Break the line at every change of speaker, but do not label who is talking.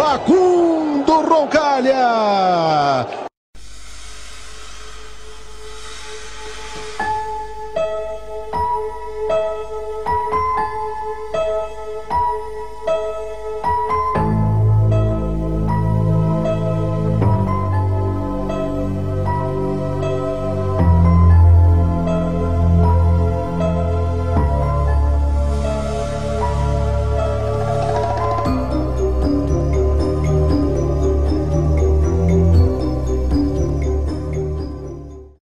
Facundo Roncalha.